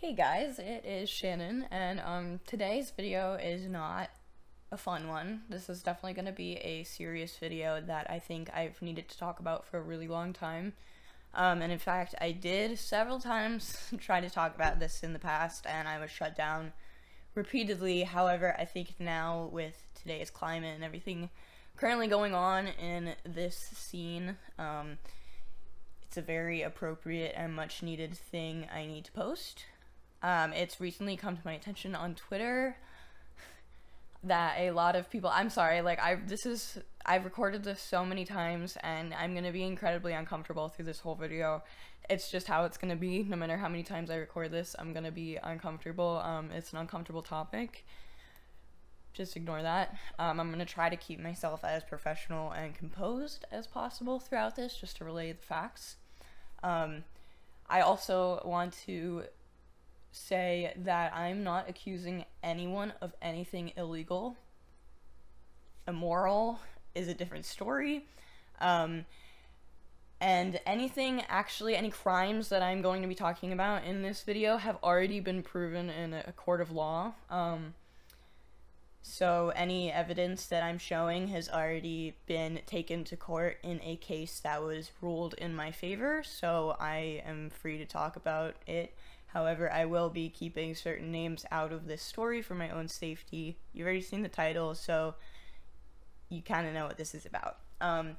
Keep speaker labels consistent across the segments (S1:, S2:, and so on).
S1: Hey guys, it is Shannon, and um, today's video is not a fun one. This is definitely going to be a serious video that I think I've needed to talk about for a really long time. Um, and in fact, I did several times try to talk about this in the past, and I was shut down repeatedly. However, I think now with today's climate and everything currently going on in this scene, um, it's a very appropriate and much needed thing I need to post. Um, it's recently come to my attention on Twitter that a lot of people I'm sorry, like I this is I've recorded this so many times and I'm gonna be incredibly uncomfortable through this whole video. It's just how it's gonna be, no matter how many times I record this, I'm gonna be uncomfortable. Um, it's an uncomfortable topic. Just ignore that. Um, I'm gonna try to keep myself as professional and composed as possible throughout this, just to relay the facts. Um, I also want to say that I'm not accusing anyone of anything illegal. Immoral is a different story. Um, and anything, actually, any crimes that I'm going to be talking about in this video have already been proven in a court of law. Um, so any evidence that I'm showing has already been taken to court in a case that was ruled in my favor, so I am free to talk about it However, I will be keeping certain names out of this story for my own safety. You've already seen the title, so you kind of know what this is about. Um,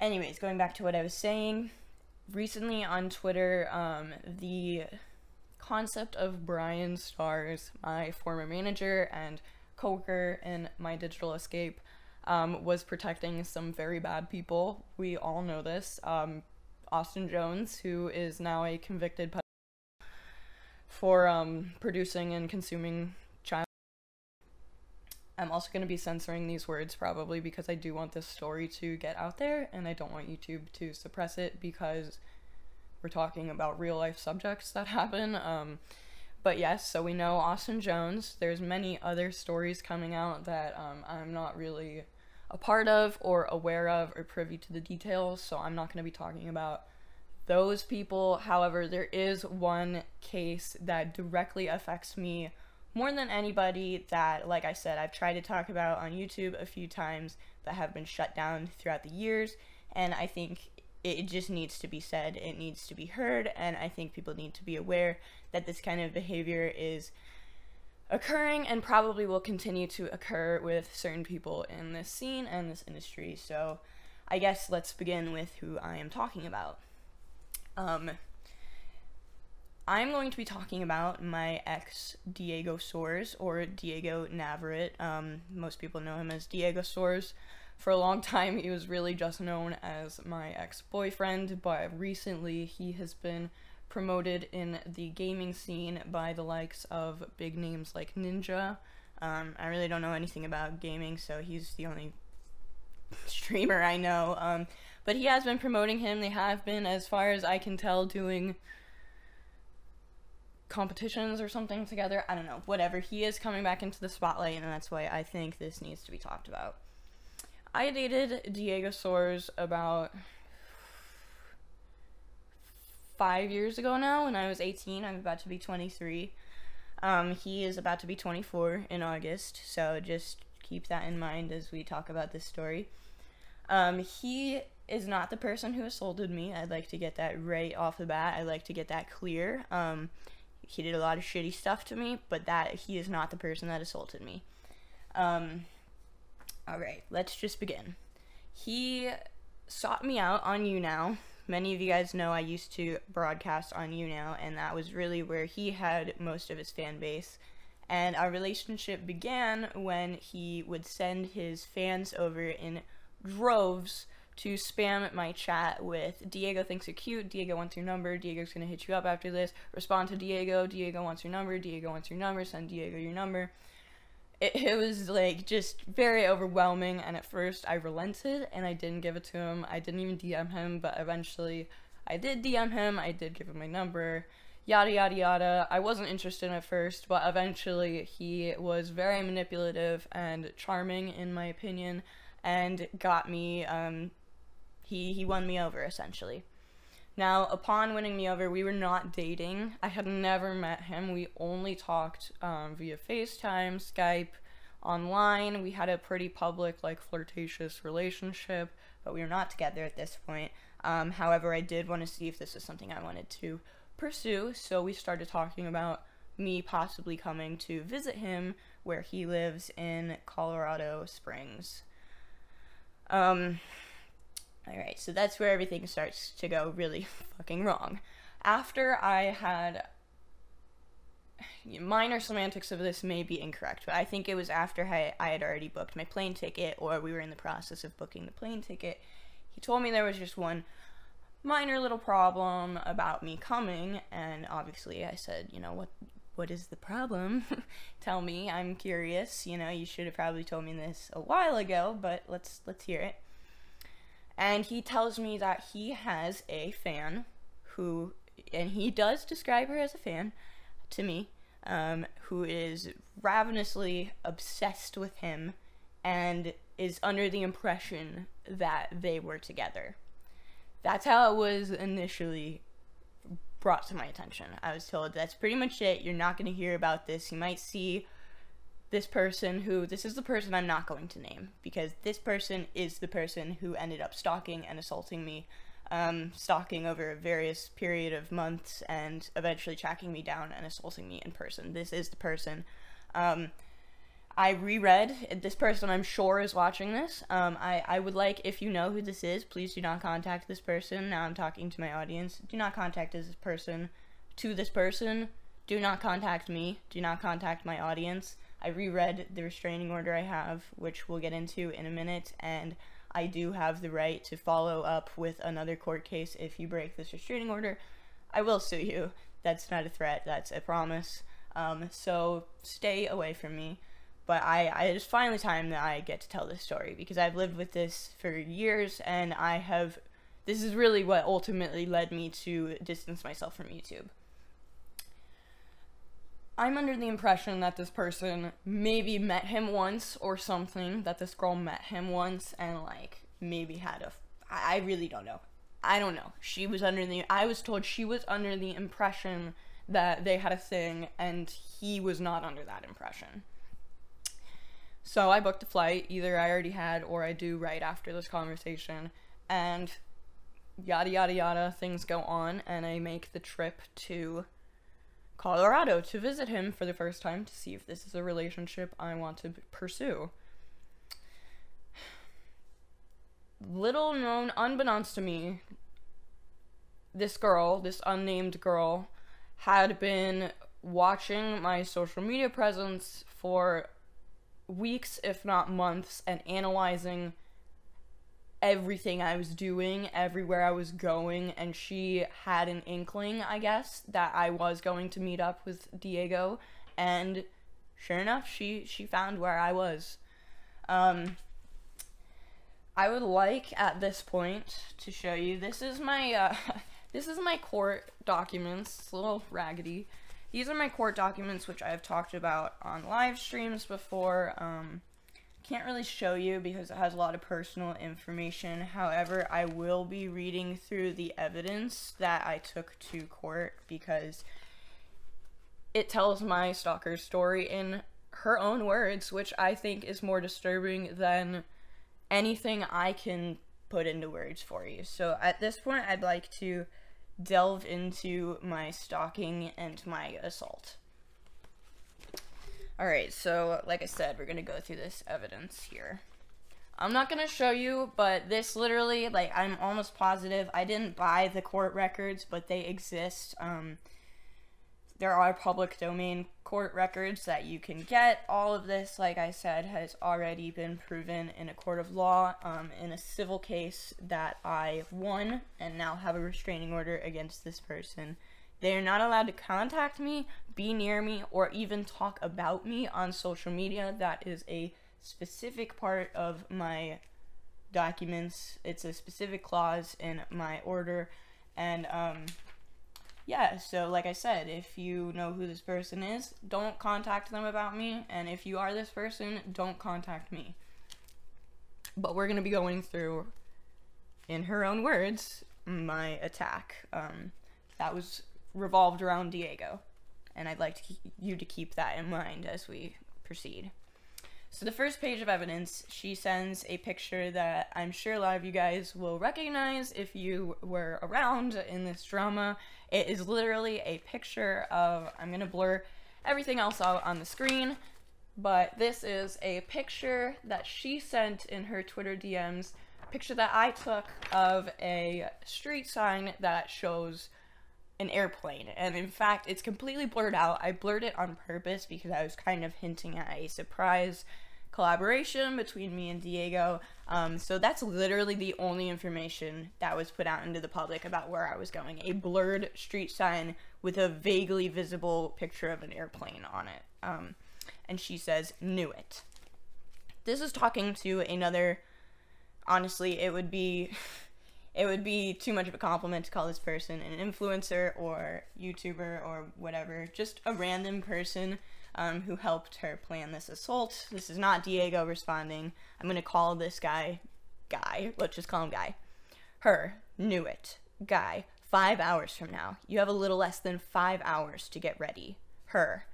S1: anyways, going back to what I was saying, recently on Twitter, um, the concept of Bryan Stars, my former manager and coworker in my digital escape, um, was protecting some very bad people. We all know this. Um, Austin Jones, who is now a convicted for um, producing and consuming child. I'm also going to be censoring these words probably because I do want this story to get out there and I don't want YouTube to suppress it because we're talking about real life subjects that happen. Um, but yes, so we know Austin Jones. There's many other stories coming out that um, I'm not really a part of or aware of or privy to the details, so I'm not going to be talking about those people. However, there is one case that directly affects me more than anybody that, like I said, I've tried to talk about on YouTube a few times that have been shut down throughout the years. And I think it just needs to be said, it needs to be heard, and I think people need to be aware that this kind of behavior is occurring and probably will continue to occur with certain people in this scene and this industry. So I guess let's begin with who I am talking about. Um, I'm going to be talking about my ex Diego Soares or Diego Navarrete. Um, most people know him as Diego Soares. For a long time, he was really just known as my ex boyfriend, but recently he has been promoted in the gaming scene by the likes of big names like Ninja. Um, I really don't know anything about gaming, so he's the only streamer I know. Um, but he has been promoting him. They have been, as far as I can tell, doing competitions or something together. I don't know. Whatever. He is coming back into the spotlight, and that's why I think this needs to be talked about. I dated Diego Soares about five years ago now when I was 18. I'm about to be 23. Um, he is about to be 24 in August, so just keep that in mind as we talk about this story. Um, he is not the person who assaulted me. I'd like to get that right off the bat. I'd like to get that clear. Um, he did a lot of shitty stuff to me, but that he is not the person that assaulted me. Um, all right, let's just begin. He sought me out on YouNow. Many of you guys know I used to broadcast on YouNow, and that was really where he had most of his fan base. And our relationship began when he would send his fans over in droves to spam my chat with Diego thinks you're cute, Diego wants your number, Diego's gonna hit you up after this, respond to Diego, Diego wants your number, Diego wants your number, send Diego your number. It, it was like just very overwhelming, and at first I relented and I didn't give it to him. I didn't even DM him, but eventually I did DM him, I did give him my number, yada yada yada. I wasn't interested at first, but eventually he was very manipulative and charming, in my opinion, and got me um, he he won me over essentially. Now, upon winning me over, we were not dating. I had never met him. We only talked um, via FaceTime, Skype, online. We had a pretty public, like, flirtatious relationship, but we were not together at this point. Um, however, I did want to see if this was something I wanted to pursue, so we started talking about me possibly coming to visit him where he lives in Colorado Springs. Um, alright, so that's where everything starts to go really fucking wrong. After I had minor semantics of this may be incorrect, but I think it was after I, I had already booked my plane ticket or we were in the process of booking the plane ticket. He told me there was just one minor little problem about me coming, and obviously I said, you know, what what is the problem? Tell me, I'm curious. You know, you should have probably told me this a while ago, but let's let's hear it. And he tells me that he has a fan who and he does describe her as a fan to me, um, who is ravenously obsessed with him and is under the impression that they were together. That's how it was initially brought to my attention. I was told that's pretty much it. You're not going to hear about this. You might see this person who this is the person I'm not going to name because this person is the person who ended up stalking and assaulting me um, stalking over a various period of months and eventually tracking me down and assaulting me in person. This is the person. Um, I reread. This person I'm sure is watching this. Um, I, I would like, if you know who this is, please do not contact this person. Now I'm talking to my audience. Do not contact this person. To this person, do not contact me. Do not contact my audience. I reread the restraining order I have, which we'll get into in a minute, and I do have the right to follow up with another court case if you break this restraining order. I will sue you. That's not a threat, that's a promise. Um, so stay away from me. But I, I it's finally time that I get to tell this story because I've lived with this for years and I have this is really what ultimately led me to distance myself from YouTube. I'm under the impression that this person maybe met him once or something, that this girl met him once and like maybe had a. I really don't know. I don't know. She was under the. I was told she was under the impression that they had a thing and he was not under that impression. So I booked a flight, either I already had or I do right after this conversation, and yada yada yada, things go on, and I make the trip to Colorado to visit him for the first time to see if this is a relationship I want to pursue. Little known, unbeknownst to me, this girl, this unnamed girl, had been watching my social media presence for weeks, if not months, and analyzing everything I was doing, everywhere I was going, and she had an inkling, I guess, that I was going to meet up with Diego, and sure enough, she she found where I was. Um, I would like at this point to show you. This is my uh, this is my court documents. It's a little raggedy. These are my court documents, which I've talked about on live streams before. Um, can't really show you because it has a lot of personal information. However, I will be reading through the evidence that I took to court because it tells my stalker's story in her own words, which I think is more disturbing than anything I can put into words for you. So at this point, I'd like to delve into my stalking and my assault. Alright, so like I said, we're gonna go through this evidence here. I'm not gonna show you, but this literally, like, I'm almost positive. I didn't buy the court records, but they exist. Um, there are public domain court records that you can get. All of this, like I said, has already been proven in a court of law um, in a civil case that I won and now have a restraining order against this person. They are not allowed to contact me, be near me, or even talk about me on social media. That is a specific part of my documents. It's a specific clause in my order. And, um, yeah, so like I said, if you know who this person is, don't contact them about me. And if you are this person, don't contact me. But we're going to be going through, in her own words, my attack. Um, that was revolved around Diego, and I'd like to you to keep that in mind as we proceed. So the first page of evidence, she sends a picture that I'm sure a lot of you guys will recognize if you were around in this drama. It is literally a picture of, I'm gonna blur everything else out on the screen, but this is a picture that she sent in her Twitter DMs, picture that I took of a street sign that shows an airplane. And in fact, it's completely blurred out. I blurred it on purpose because I was kind of hinting at a surprise collaboration between me and Diego. Um, so that's literally the only information that was put out into the public about where I was going. A blurred street sign with a vaguely visible picture of an airplane on it. Um, and she says, knew it. This is talking to another, honestly, it would be. It would be too much of a compliment to call this person an influencer or YouTuber or whatever. Just a random person um, who helped her plan this assault. This is not Diego responding. I'm gonna call this guy Guy. Let's just call him Guy. Her knew it. Guy. Five hours from now. You have a little less than five hours to get ready. Her.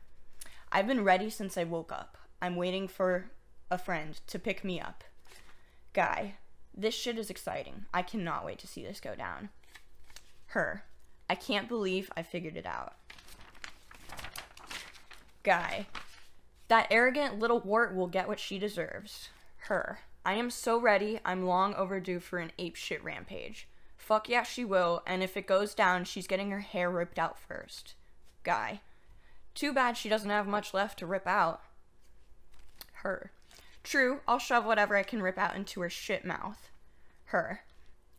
S1: I've been ready since I woke up. I'm waiting for a friend to pick me up. Guy. This shit is exciting. I cannot wait to see this go down. Her. I can't believe I figured it out guy. That arrogant little wart will get what she deserves. Her. I am so ready, I'm long overdue for an apeshit rampage. Fuck yeah, she will, and if it goes down, she's getting her hair ripped out first. Guy. Too bad she doesn't have much left to rip out. Her. True, I'll shove whatever I can rip out into her shit mouth. Her.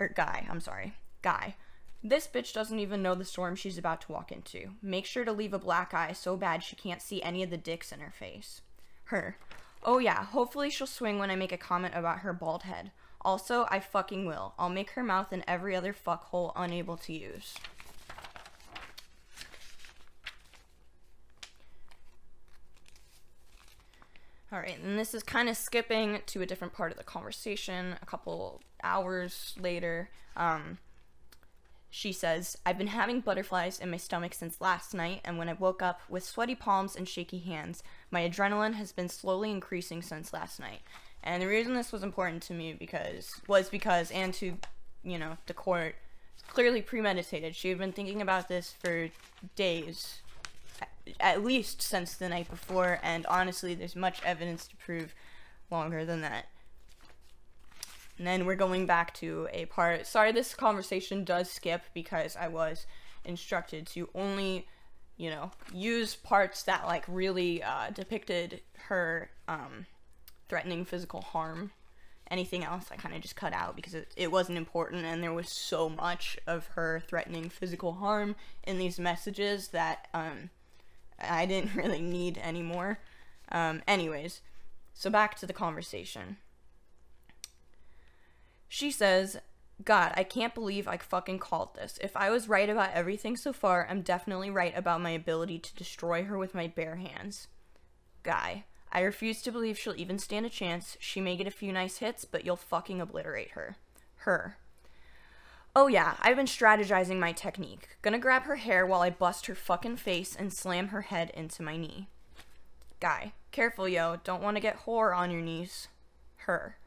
S1: Er, guy, I'm sorry. Guy. This bitch doesn't even know the storm she's about to walk into. Make sure to leave a black eye so bad she can't see any of the dicks in her face. Her. Oh yeah, hopefully she'll swing when I make a comment about her bald head. Also, I fucking will. I'll make her mouth and every other fuckhole unable to use. Alright, and this is kind of skipping to a different part of the conversation a couple hours later. Um, she says, I've been having butterflies in my stomach since last night, and when I woke up with sweaty palms and shaky hands, my adrenaline has been slowly increasing since last night. And the reason this was important to me because was because and to, you know, the court clearly premeditated. She had been thinking about this for days, at least since the night before, and honestly, there's much evidence to prove longer than that. And then we're going back to a part. Sorry, this conversation does skip because I was instructed to only, you know, use parts that like really uh, depicted her um, threatening physical harm. Anything else I kind of just cut out because it, it wasn't important and there was so much of her threatening physical harm in these messages that um, I didn't really need anymore. Um, anyways, so back to the conversation. She says, God, I can't believe I fucking called this. If I was right about everything so far, I'm definitely right about my ability to destroy her with my bare hands. Guy, I refuse to believe she'll even stand a chance. She may get a few nice hits, but you'll fucking obliterate her. Her. Oh yeah, I've been strategizing my technique. Gonna grab her hair while I bust her fucking face and slam her head into my knee. Guy, careful yo, don't want to get whore on your knees. Her.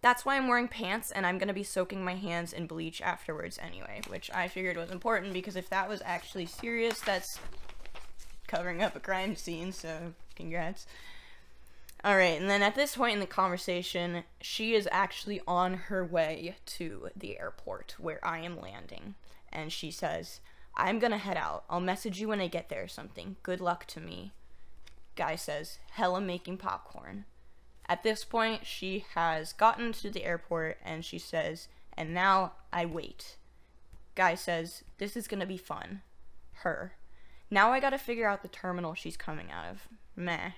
S1: That's why I'm wearing pants and I'm to be soaking my hands in bleach afterwards anyway, which I figured was important because if that was actually serious, that's covering up a crime scene, so congrats. Alright, and then at this point in the conversation, she is actually on her way to the airport where I am landing. And she says, I'm gonna head out. I'll message you when I get there or something. Good luck to me. Guy says, Hella making popcorn. At this point, she has gotten to the airport and she says, and now I wait. Guy says, this is gonna be fun. Her. Now I gotta figure out the terminal she's coming out of. Meh.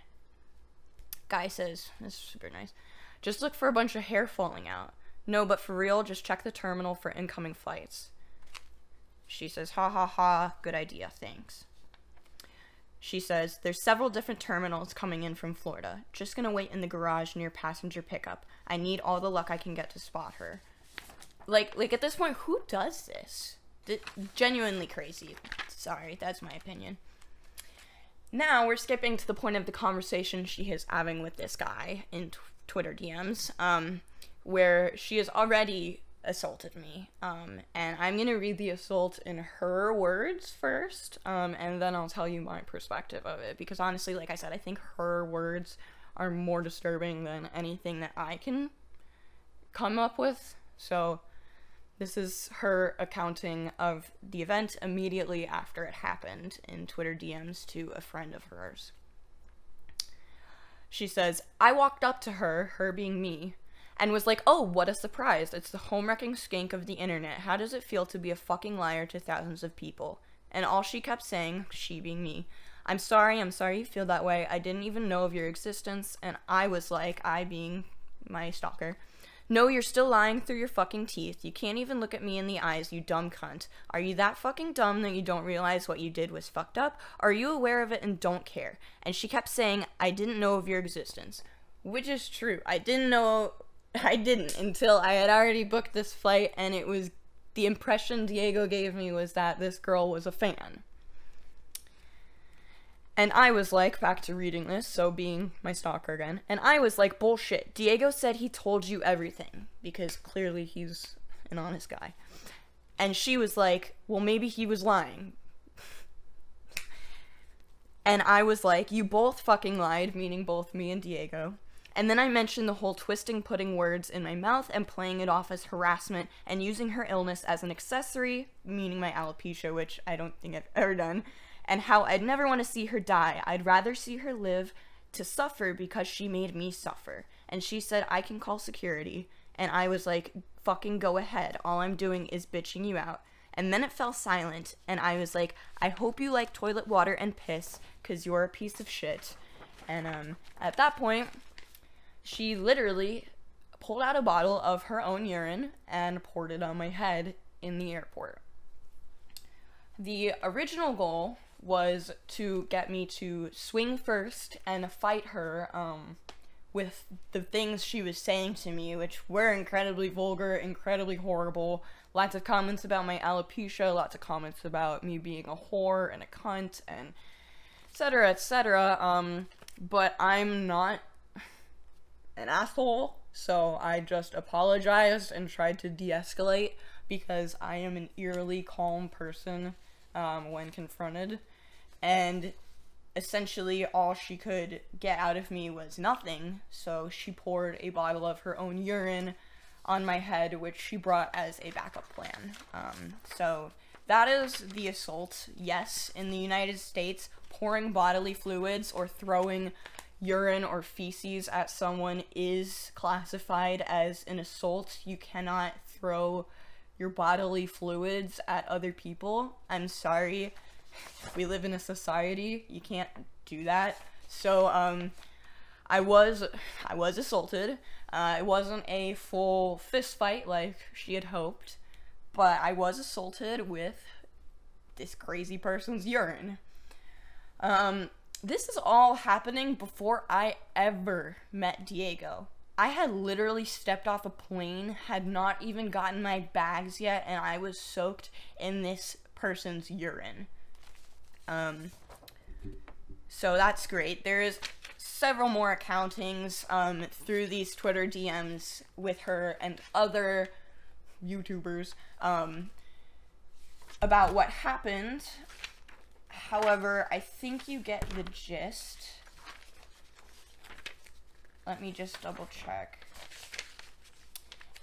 S1: Guy says, this is super nice. Just look for a bunch of hair falling out. No, but for real, just check the terminal for incoming flights. She says, ha ha ha, good idea, thanks. She says, There's several different terminals coming in from Florida. Just gonna wait in the garage near passenger pickup. I need all the luck I can get to spot her. like like at this point, who does this? D- genuinely crazy. Sorry, that's my opinion. Now we're skipping to the point of the conversation she is having with this guy in Twitter DMs, um, where she has already assaulted me. Um, and I'm gonna read the assault in her words first, um, and then I'll tell you my perspective of it. Because honestly, like I said, I think her words are more disturbing than anything that I can come up with. So this is her accounting of the event immediately after it happened in Twitter DMs to a friend of hers. She says, I walked up to her, her being me, and was like, oh, what a surprise. It's the home wrecking skank of the internet. How does it feel to be a fucking liar to thousands of people? And all she kept saying, she being me, I'm sorry, I'm sorry you feel that way. I didn't even know of your existence. And I was like, I being my stalker, no, you're still lying through your fucking teeth. You can't even look at me in the eyes, you dumb cunt. Are you that fucking dumb that you don't realize what you did was fucked up? Are you aware of it and don't care? And she kept saying, I didn't know of your existence. Which is true. I didn't know. I didn't until I had already booked this flight, and it was. The impression Diego gave me was that this girl was a fan. And I was like, back to reading this, so being my stalker again, and I was like, bullshit. Diego said he told you everything, because clearly he's an honest guy. And she was like, well, maybe he was lying. and I was like, you both fucking lied, meaning both me and Diego. And then I mentioned the whole twisting putting words in my mouth and playing it off as harassment and using her illness as an accessory, meaning my alopecia, which I don't think I've ever done, and how I'd never want to see her die. I'd rather see her live to suffer because she made me suffer. And she said, I can call security. And I was like, fucking go ahead. All I'm doing is bitching you out. And then it fell silent, and I was like, I hope you like toilet water and piss, because you're a piece of shit. And um, at that point, she literally pulled out a bottle of her own urine and poured it on my head in the airport. The original goal was to get me to swing first and fight her um, with the things she was saying to me, which were incredibly vulgar, incredibly horrible. Lots of comments about my alopecia, lots of comments about me being a whore and a cunt, and etc. etc. Um, but I'm not an asshole, so I just apologized and tried to de escalate because I am an eerily calm person um, when confronted and essentially all she could get out of me was nothing. So she poured a bottle of her own urine on my head, which she brought as a backup plan. Um, so that is the assault. Yes, in the United States, pouring bodily fluids or throwing urine or feces at someone is classified as an assault. You cannot throw your bodily fluids at other people. I'm sorry we live in a society. You can't do that. So um, I was I was assaulted. Uh, it wasn't a full fist fight like she had hoped, but I was assaulted with this crazy person's urine. Um, this is all happening before I ever met Diego. I had literally stepped off a plane, had not even gotten my bags yet, and I was soaked in this person's urine. Um, so that's great. There is several more accountings um, through these Twitter DMs with her and other YouTubers um, about what happened. However, I think you get the gist. Let me just double check.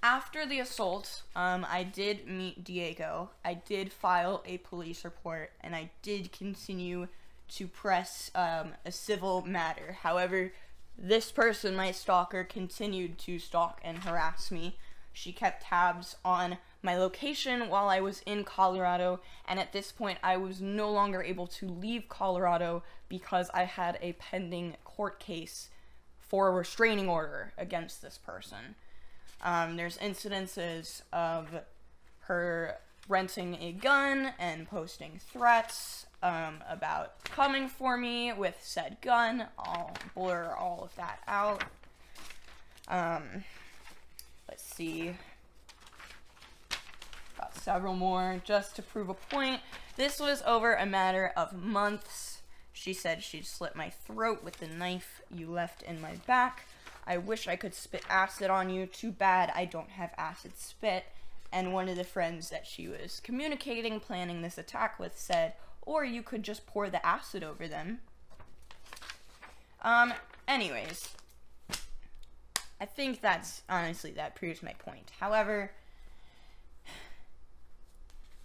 S1: After the assault, um, I did meet Diego. I did file a police report, and I did continue to press um, a civil matter. However, this person, my stalker, continued to stalk and harass me. She kept tabs on my location while I was in Colorado, and at this point, I was no longer able to leave Colorado because I had a pending court case for a restraining order against this person. Um, there's incidences of her renting a gun and posting threats um, about coming for me with said gun. I'll blur all of that out. Um, let's see. Got several more just to prove a point. This was over a matter of months. She said she'd slit my throat with the knife you left in my back. I wish I could spit acid on you. Too bad I don't have acid spit. And one of the friends that she was communicating, planning this attack with, said, or you could just pour the acid over them. Um, anyways, I think that's honestly that proves my point. However,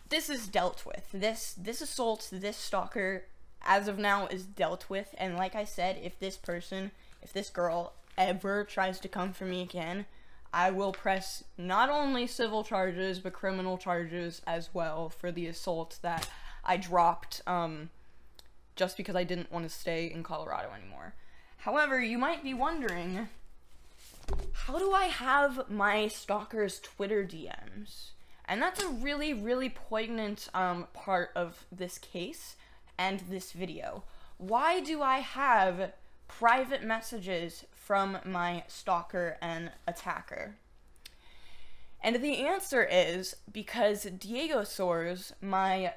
S1: this is dealt with. This this assault, this stalker, as of now, is dealt with. And like I said, if this person, if this girl ever tries to come for me again, I will press not only civil charges but criminal charges as well for the assault that I dropped um, just because I didn't want to stay in Colorado anymore. However, you might be wondering how do I have my stalker's Twitter DMs? And that's a really, really poignant um, part of this case and this video. Why do I have private messages from my stalker and attacker? And the answer is because Diego Soares, my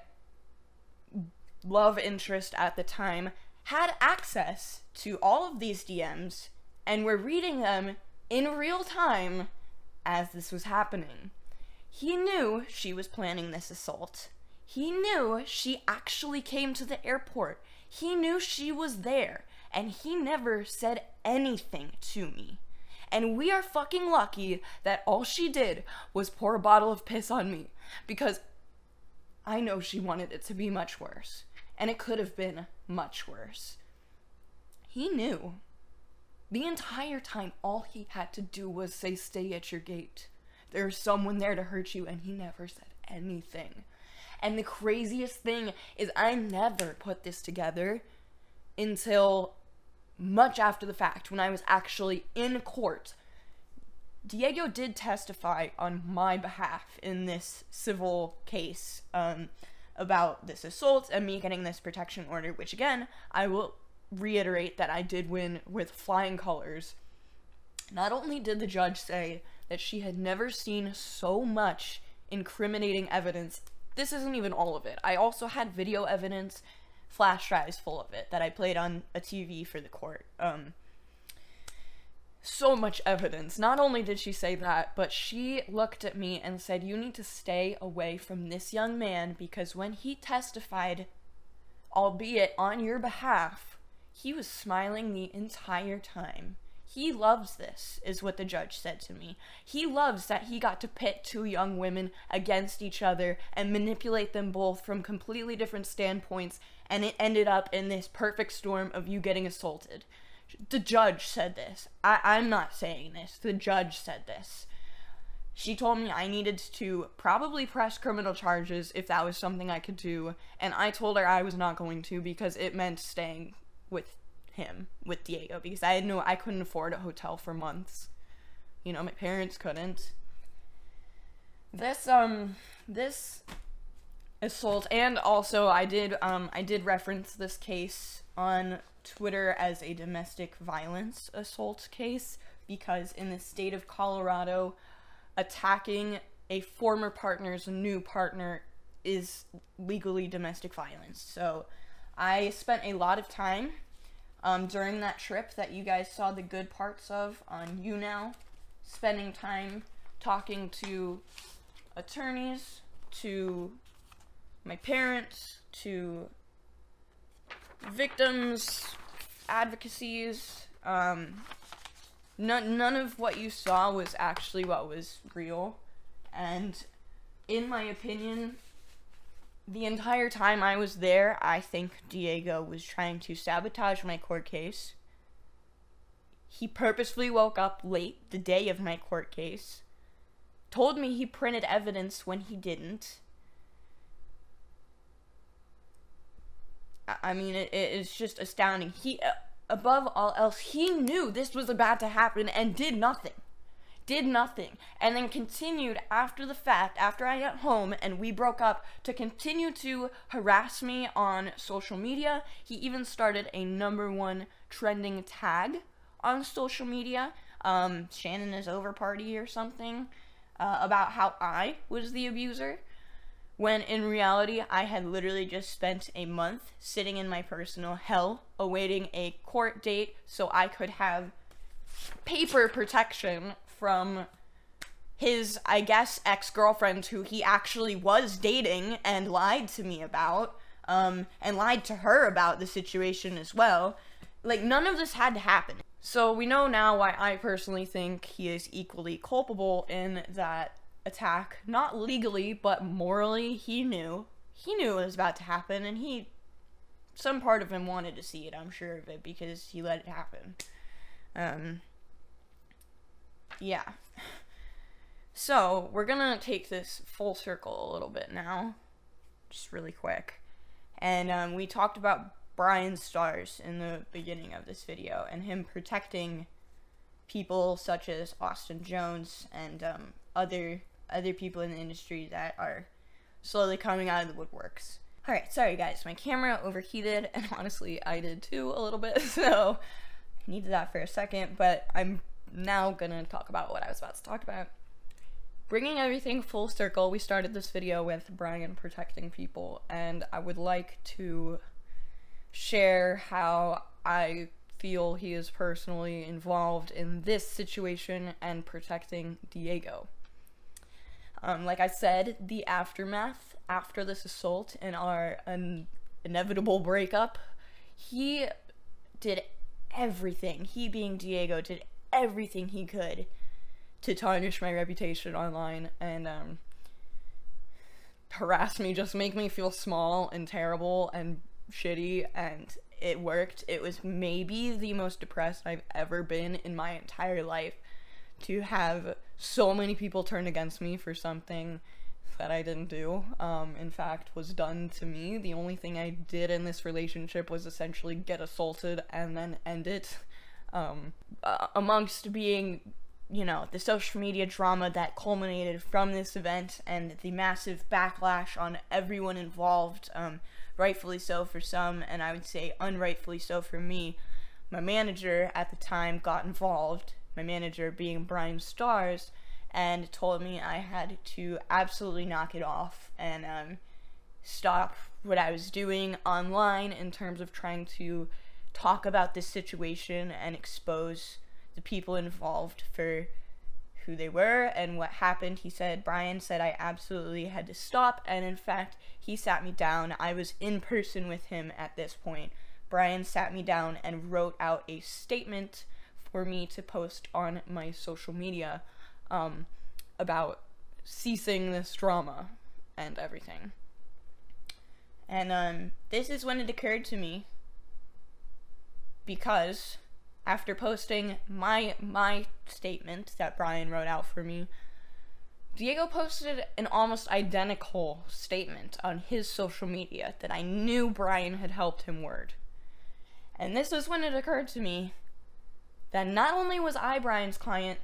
S1: love interest at the time, had access to all of these DMs and were reading them in real time as this was happening. He knew she was planning this assault. He knew she actually came to the airport. He knew she was there, and he never said anything to me. And we are fucking lucky that all she did was pour a bottle of piss on me because I know she wanted it to be much worse. And it could have been much worse. He knew. The entire time, all he had to do was say, Stay at your gate. There's someone there to hurt you, and he never said anything. And the craziest thing is, I never put this together until much after the fact when I was actually in court. Diego did testify on my behalf in this civil case um, about this assault and me getting this protection order, which again, I will reiterate that I did win with flying colors. Not only did the judge say that she had never seen so much incriminating evidence, this isn't even all of it. I also had video evidence, flash drives full of it that I played on a TV for the court. Um, so much evidence. Not only did she say that, but she looked at me and said, You need to stay away from this young man because when he testified, albeit on your behalf, he was smiling the entire time. He loves this, is what the judge said to me. He loves that he got to pit two young women against each other and manipulate them both from completely different standpoints, and it ended up in this perfect storm of you getting assaulted. The judge said this. I- I'm not saying this. The judge said this. She told me I needed to probably press criminal charges if that was something I could do, and I told her I was not going to because it meant staying with him, with Diego, because I knew I couldn't afford a hotel for months. You know, my parents couldn't. This, um, this assault, and also I did, um, I did reference this case on Twitter as a domestic violence assault case, because in the state of Colorado, attacking a former partner's new partner is legally domestic violence. So, I spent a lot of time um, during that trip that you guys saw the good parts of on YouNow, spending time talking to attorneys, to my parents, to victims, advocacies. Um, none, none of what you saw was actually what was real. And in my opinion, the entire time I was there, I think Diego was trying to sabotage my court case. He purposefully woke up late the day of my court case, told me he printed evidence when he didn't. I mean, it, it is just astounding. He, uh, above all else, he knew this was about to happen and did nothing did nothing, and then continued after the fact, after I got home and we broke up, to continue to harass me on social media. He even started a number one trending tag on social media, um, Shannon is over party or something, uh, about how I was the abuser. When in reality, I had literally just spent a month sitting in my personal hell awaiting a court date so I could have paper protection from his, I guess, ex girlfriend who he actually was dating and lied to me about, um, and lied to her about the situation as well. Like, none of this had to happen. So, we know now why I personally think he is equally culpable in that attack. Not legally, but morally, he knew. He knew it was about to happen, and he. Some part of him wanted to see it, I'm sure of it, because he let it happen. Um. Yeah. So, we're gonna take this full circle a little bit now. Just really quick. And um, we talked about Bryan Stars in the beginning of this video and him protecting people such as Austin Jones and um, other other people in the industry that are slowly coming out of the woodworks. Alright, sorry guys, my camera overheated, and honestly, I did too a little bit, so I needed that for a second, but I'm now gonna talk about what I was about to talk about. Bringing everything full circle, we started this video with Bryan protecting people, and I would like to share how I feel he is personally involved in this situation and protecting Diego. Um, like I said, the aftermath after this assault and our inevitable breakup, he did everything. He, being Diego, did everything he could to tarnish my reputation online and um, harass me, just make me feel small and terrible and shitty. And it worked. It was maybe the most depressed I've ever been in my entire life to have so many people turned against me for something that I didn't do, um, in fact, was done to me. The only thing I did in this relationship was essentially get assaulted and then end it. Um, uh, amongst being, you know, the social media drama that culminated from this event and the massive backlash on everyone involved, um, rightfully so for some, and I would say unrightfully so for me. My manager at the time got involved my manager being Bryan Stars, and told me I had to absolutely knock it off and um, stop what I was doing online in terms of trying to talk about this situation and expose the people involved for who they were and what happened. He said, Bryan said I absolutely had to stop, and in fact, he sat me down. I was in person with him at this point. Bryan sat me down and wrote out a statement for me to post on my social media um, about ceasing this drama and everything. And um, this is when it occurred to me because after posting my my statement that Bryan wrote out for me, Diego posted an almost identical statement on his social media that I knew Bryan had helped him word. And this is when it occurred to me that not only was I Bryan's client,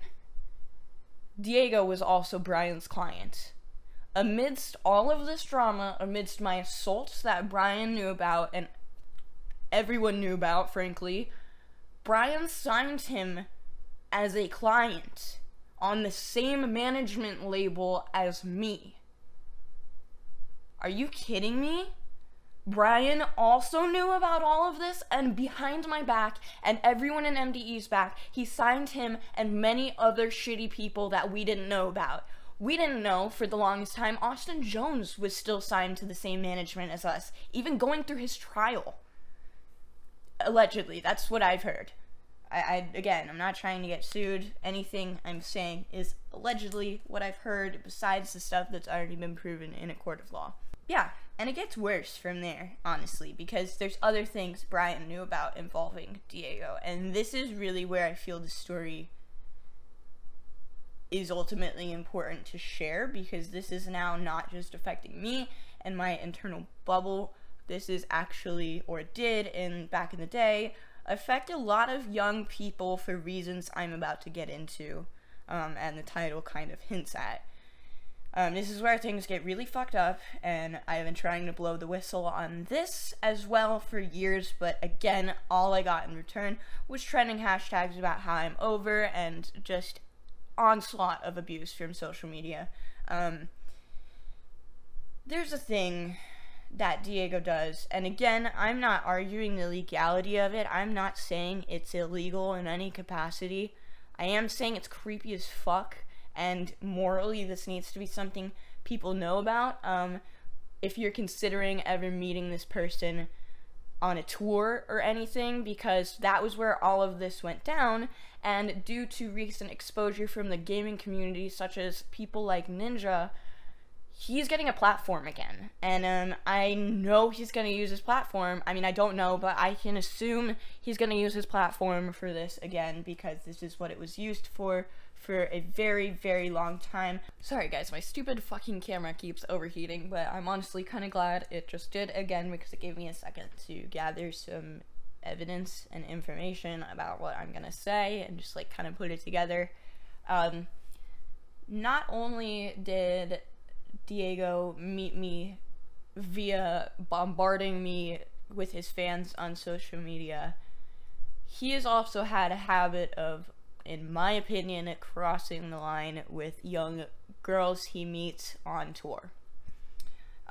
S1: Diego was also Bryan's client. Amidst all of this drama, amidst my assaults that Bryan knew about and everyone knew about, frankly, Bryan signed him as a client on the same management label as me. Are you kidding me? Bryan also knew about all of this, and behind my back and everyone in MDE's back, he signed him and many other shitty people that we didn't know about. We didn't know for the longest time Austin Jones was still signed to the same management as us, even going through his trial. Allegedly, that's what I've heard. I, I again, I'm not trying to get sued. Anything I'm saying is allegedly what I've heard, besides the stuff that's already been proven in a court of law. Yeah, and it gets worse from there, honestly, because there's other things Bryan knew about involving Diego. And this is really where I feel the story is ultimately important to share because this is now not just affecting me and my internal bubble. This is actually, or did in back in the day, affect a lot of young people for reasons I'm about to get into, um, and the title kind of hints at. Um, this is where things get really fucked up, and I've been trying to blow the whistle on this as well for years, but again, all I got in return was trending hashtags about how I'm over and just onslaught of abuse from social media. Um, there's a thing that Diego does, and again, I'm not arguing the legality of it. I'm not saying it's illegal in any capacity. I am saying it's creepy as fuck, and morally, this needs to be something people know about. Um, if you're considering ever meeting this person on a tour or anything, because that was where all of this went down, and due to recent exposure from the gaming community, such as people like Ninja, he's getting a platform again. And um, I know he's going to use his platform. I mean, I don't know, but I can assume he's going to use his platform for this again because this is what it was used for for a very, very long time. Sorry guys, my stupid fucking camera keeps overheating, but I'm honestly kind of glad it just did again because it gave me a second to gather some evidence and information about what I'm to say and just like kind of put it together. Um, not only did Diego meet me via bombarding me with his fans on social media. He has also had a habit of, in my opinion, crossing the line with young girls he meets on tour.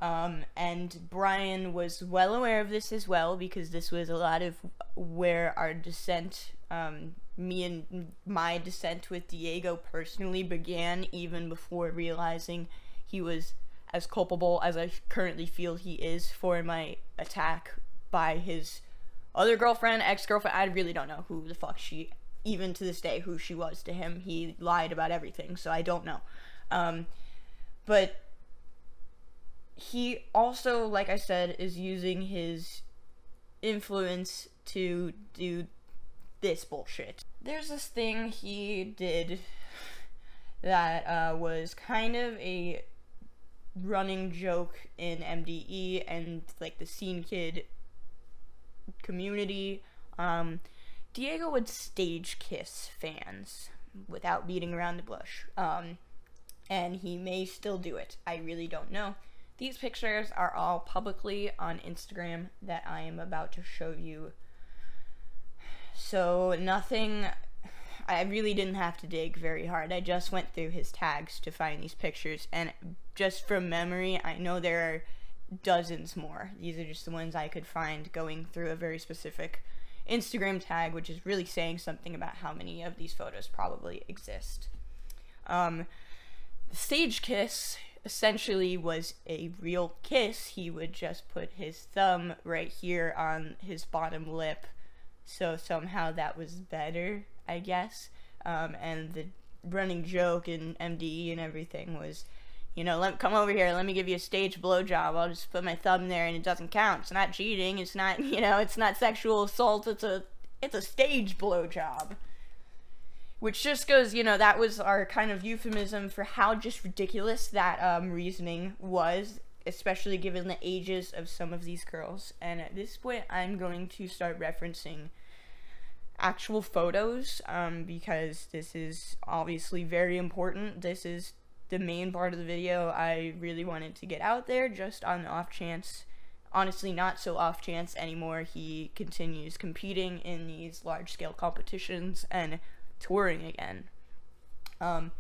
S1: Um, and Bryan was well aware of this as well because this was a lot of where our descent, um, me and my descent with Diego personally began, even before realizing he was as culpable as I currently feel he is for my attack by his other girlfriend, ex girlfriend. I really don't know who the fuck she, even to this day, who she was to him. He lied about everything, so I don't know. Um, but he also, like I said, is using his influence to do this bullshit. There's this thing he did that uh, was kind of a running joke in MDE and like the scene kid community. Um, Diego would stage kiss fans without beating around the bush. Um, and he may still do it. I really don't know. These pictures are all publicly on Instagram that I am about to show you. So, nothing I really didn't have to dig very hard. I just went through his tags to find these pictures, and just from memory, I know there are dozens more. These are just the ones I could find going through a very specific Instagram tag, which is really saying something about how many of these photos probably exist. Um, the stage kiss essentially was a real kiss. He would just put his thumb right here on his bottom lip, so somehow that was better I guess. Um, and the running joke in MDE and everything was, you know, let come over here, let me give you a stage blowjob. I'll just put my thumb there and it doesn't count. It's not cheating. It's not, you know, it's not sexual assault. It's a, it's a stage blowjob. Which just goes, you know, that was our kind of euphemism for how just ridiculous that um, reasoning was, especially given the ages of some of these girls. And at this point, I'm going to start referencing actual photos um, because this is obviously very important. This is the main part of the video I really wanted to get out there just on the off chance. Honestly, not so off chance anymore. He continues competing in these large scale competitions and touring again. Um,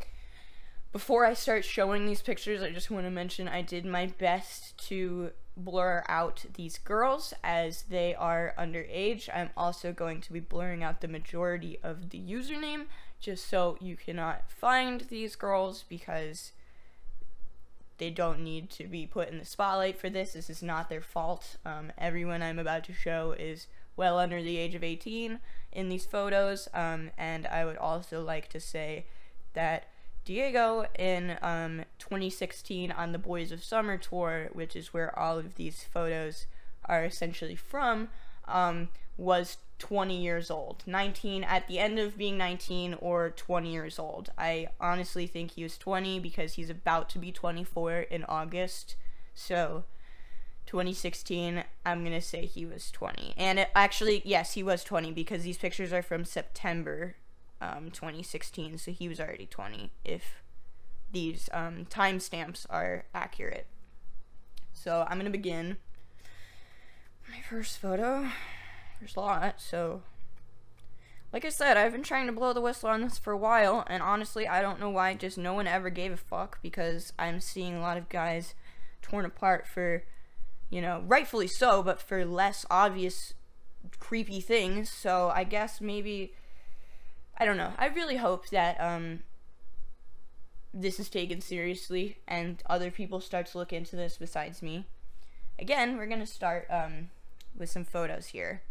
S1: before I start showing these pictures, I just want to mention I did my best to blur out these girls as they are underage. I'm also going to be blurring out the majority of the username just so you cannot find these girls because they don't need to be put in the spotlight for this. This is not their fault. Um, everyone I'm about to show is well under the age of 18 in these photos. Um, and I would also like to say that Diego in um, 2016 on the Boys of Summer tour, which is where all of these photos are essentially from, um, was 20 years old. 19 at the end of being 19 or 20 years old. I honestly think he was 20 because he's about to be 24 in August. So 2016, I'm going to say he was 20. And it, actually, yes, he was 20 because these pictures are from September um, 2016, so he was already 20 if these um, timestamps are accurate. So I'm going to begin my first photo. There's a lot, so like I said, I've been trying to blow the whistle on this for a while, and honestly, I don't know why just no one ever gave a fuck because I'm seeing a lot of guys torn apart for, you know, rightfully so, but for less obvious creepy things. So I guess maybe I don't know. I really hope that um this is taken seriously and other people start to look into this besides me. Again, we're going to start um with some photos here.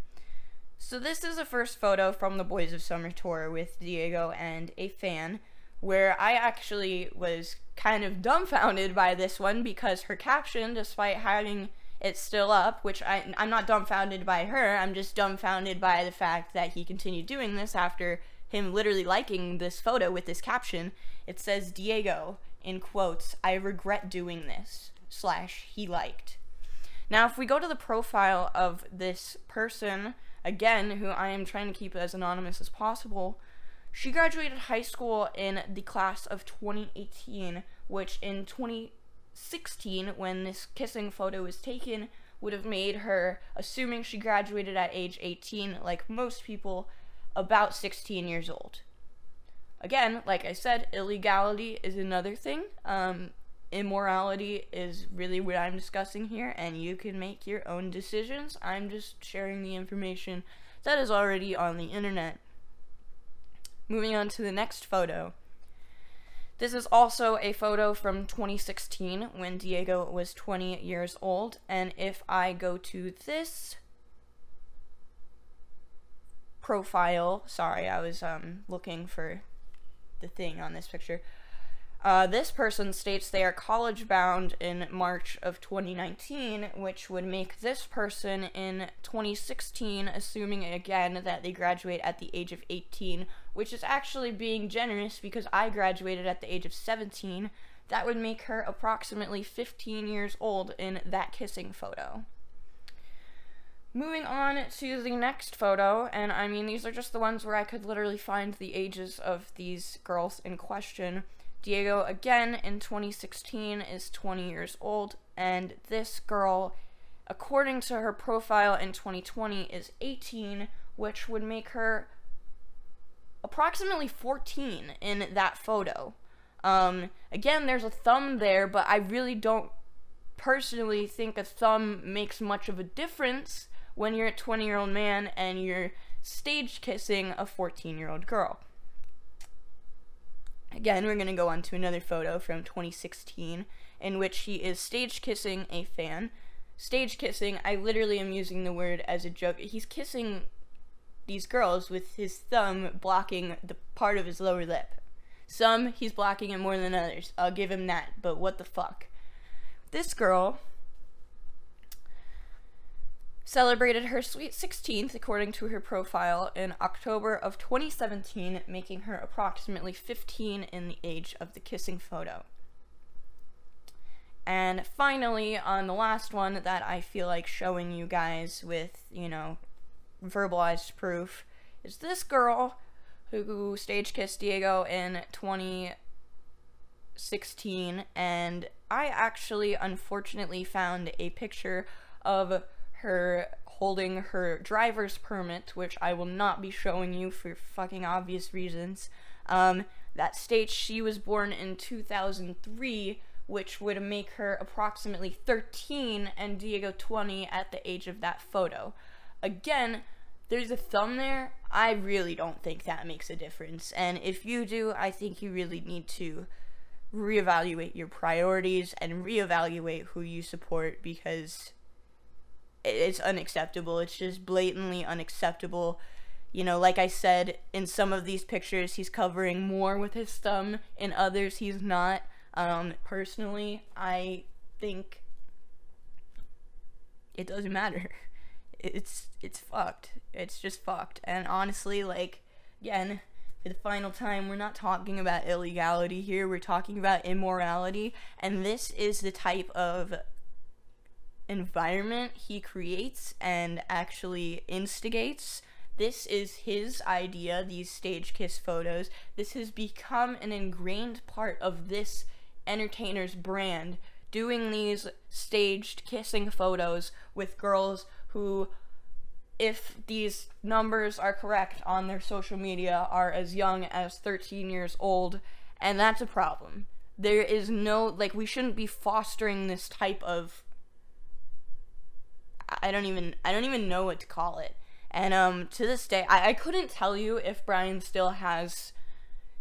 S1: So this is a first photo from the Boys of Summer tour with Diego and a fan where I actually was kind of dumbfounded by this one because her caption, despite having it still up, which I, I'm not dumbfounded by her, I'm just dumbfounded by the fact that he continued doing this after him literally liking this photo with this caption. It says, Diego, in quotes, I regret doing this, slash, he liked. Now, if we go to the profile of this person, again, who I am trying to keep as anonymous as possible, she graduated high school in the class of 2018, which in 2016, when this kissing photo was taken, would have made her, assuming she graduated at age 18, like most people, about 16 years old. Again, like I said, illegality is another thing. Um, immorality is really what I'm discussing here, and you can make your own decisions. I'm just sharing the information that is already on the internet. Moving on to the next photo. This is also a photo from 2016 when Diego was 20 years old, and if I go to this profile, sorry, I was um, looking for the thing on this picture. Uh, this person states they are college bound in March of 2019, which would make this person in 2016, assuming again that they graduate at the age of 18, which is actually being generous because I graduated at the age of 17. That would make her approximately 15 years old in that kissing photo. Moving on to the next photo, and I mean, these are just the ones where I could literally find the ages of these girls in question. Diego, again, in 2016, is 20 years old, and this girl, according to her profile in 2020, is 18, which would make her approximately 14 in that photo. Um, again, there's a thumb there, but I really don't personally think a thumb makes much of a difference when you're a 20 year old man and you're stage kissing a 14 year old girl. Again, we're going to go on to another photo from 2016 in which he is stage kissing a fan. Stage kissing, I literally am using the word as a joke. He's kissing these girls with his thumb blocking the part of his lower lip. Some, he's blocking it more than others. I'll give him that, but what the fuck? This girl celebrated her sweet 16th, according to her profile, in October of 2017, making her approximately 15 in the age of the kissing photo. And finally, on the last one that I feel like showing you guys with, you know, verbalized proof, is this girl who stage kissed Diego in 2016. And I actually, unfortunately, found a picture of her holding her driver's permit, which I will not be showing you for fucking obvious reasons. Um, that states she was born in 2003, which would make her approximately 13 and Diego 20 at the age of that photo. Again, there's a thumb there. I really don't think that makes a difference. And if you do, I think you really need to reevaluate your priorities and reevaluate who you support because it's unacceptable. It's just blatantly unacceptable. You know, like I said, in some of these pictures, he's covering more with his thumb. In others, he's not. Um, personally, I think it doesn't matter. It's it's fucked. It's just fucked. And honestly, like again, for the final time, we're not talking about illegality here. We're talking about immorality, and this is the type of environment he creates and actually instigates. This is his idea, these stage kiss photos. This has become an ingrained part of this entertainer's brand, doing these staged kissing photos with girls who, if these numbers are correct on their social media, are as young as 13 years old, and that's a problem there is no like we shouldn't be fostering this type of I don't even I don't even know what to call it. And um to this day I, I couldn't tell you if Bryan still has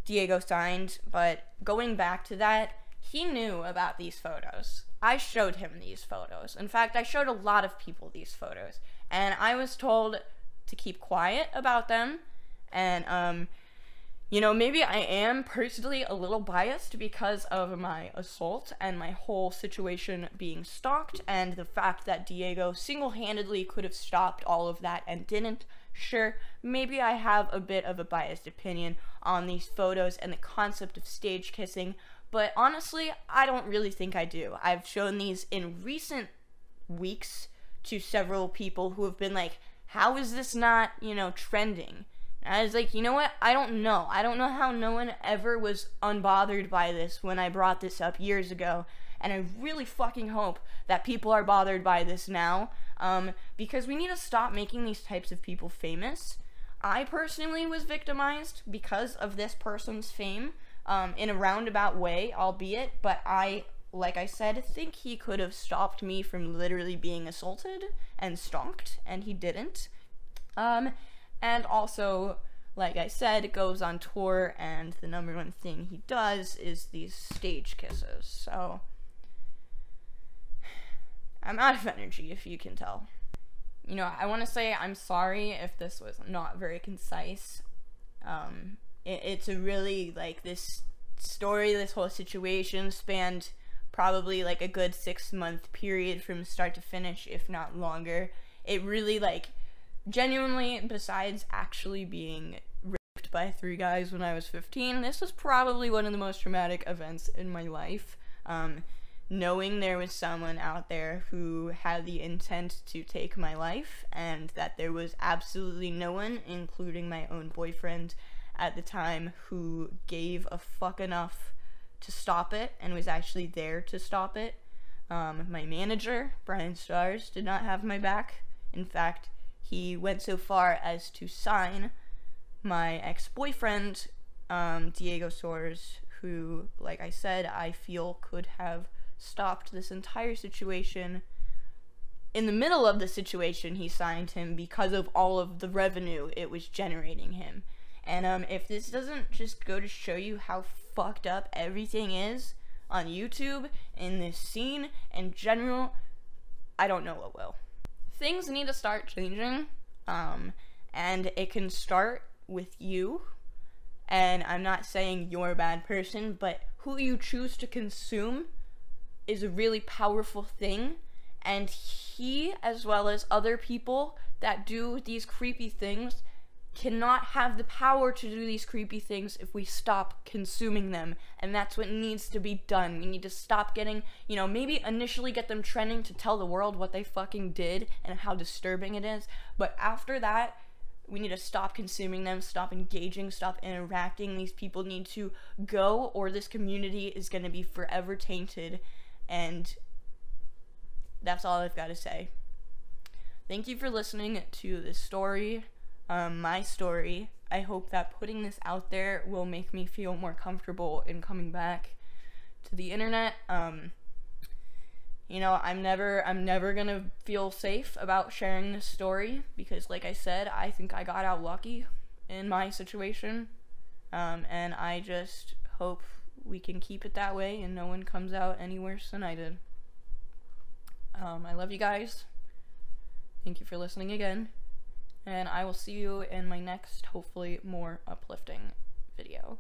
S1: Diego signed, but going back to that, he knew about these photos. I showed him these photos. In fact, I showed a lot of people these photos. And I was told to keep quiet about them. And um you know, maybe I am personally a little biased because of my assault and my whole situation being stalked and the fact that Diego single handedly could have stopped all of that and didn't. Sure, maybe I have a bit of a biased opinion on these photos and the concept of stage kissing, but honestly, I don't really think I do. I've shown these in recent weeks to several people who have been like, how is this not, you know, trending? I was like, you know what? I don't know. I don't know how no one ever was unbothered by this when I brought this up years ago. And I really fucking hope that people are bothered by this now. Um, because we need to stop making these types of people famous. I personally was victimized because of this person's fame um, in a roundabout way, albeit, but I, like I said, think he could have stopped me from literally being assaulted and stalked, and he didn't. Um, and also, like I said, goes on tour, and the number one thing he does is these stage kisses. So, I'm out of energy, if you can tell. You know, I want to say I'm sorry if this was not very concise. Um, it, it's a really, like, this story, this whole situation spanned probably like a good six month period from start to finish, if not longer. It really, like, genuinely, besides actually being raped by three guys when I was 15, this was probably one of the most traumatic events in my life. Um, knowing there was someone out there who had the intent to take my life, and that there was absolutely no one, including my own boyfriend at the time, who gave a fuck enough to stop it and was actually there to stop it. Um, my manager, Bryan Stars, did not have my back. In fact, he went so far as to sign my ex boyfriend, um, Diego Soares, who, like I said, I feel could have stopped this entire situation. In the middle of the situation, he signed him because of all of the revenue it was generating him. And um, if this doesn't just go to show you how fucked up everything is on YouTube, in this scene, in general, I don't know what will things need to start changing. Um, and it can start with you. And I'm not saying you're a bad person, but who you choose to consume is a really powerful thing. And he, as well as other people that do these creepy things, cannot have the power to do these creepy things if we stop consuming them. And that's what needs to be done. We need to stop getting, you know, maybe initially get them trending to tell the world what they fucking did and how disturbing it is. But after that, we need to stop consuming them, stop engaging, stop interacting. These people need to go, or this community is going to be forever tainted. And that's all I've got to say. Thank you for listening to this story um, my story. I hope that putting this out there will make me feel more comfortable in coming back to the internet. Um, you know, I'm never I'm never gonna feel safe about sharing this story because, like I said, I think I got out lucky in my situation, um, and I just hope we can keep it that way and no one comes out any worse than I did. Um, I love you guys. Thank you for listening again and I will see you in my next, hopefully more uplifting video.